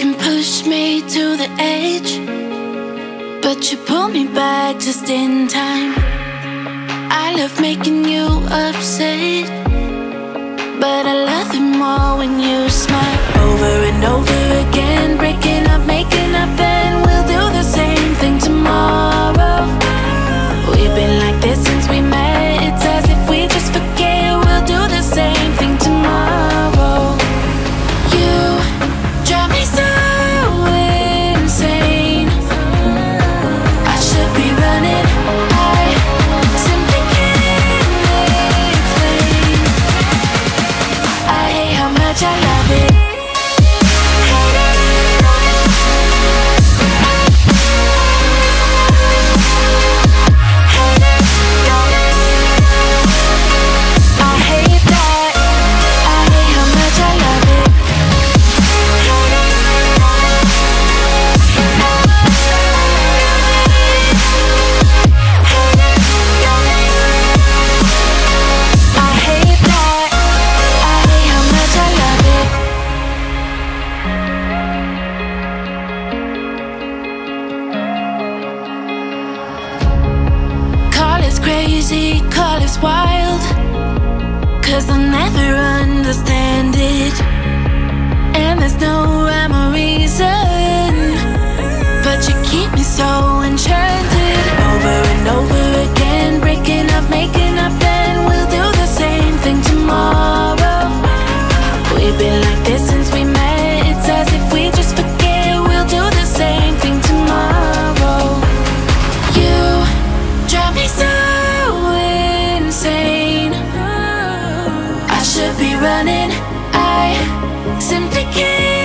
can push me to the edge, but you pull me back just in time. I love making you upset, but I love it more when you smile over and over. Hate crazy, call us wild. Cause I'll never understand it. And there's no rhyme or reason. But you keep me so enchanted. Over and over again, breaking up, making up, and we'll do the same thing tomorrow. We've been like this I should be running. I simply can't